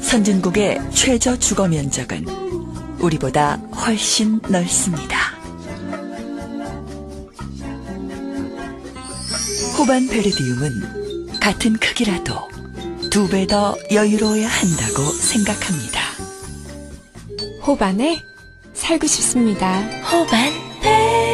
선진국의 최저 주거 면적은 우리보다 훨씬 넓습니다. 호반 베르디움은 같은 크기라도 두 배 더 여유로워야 한다고 생각합니다. 호반에 살고 싶습니다. 호반 베르디움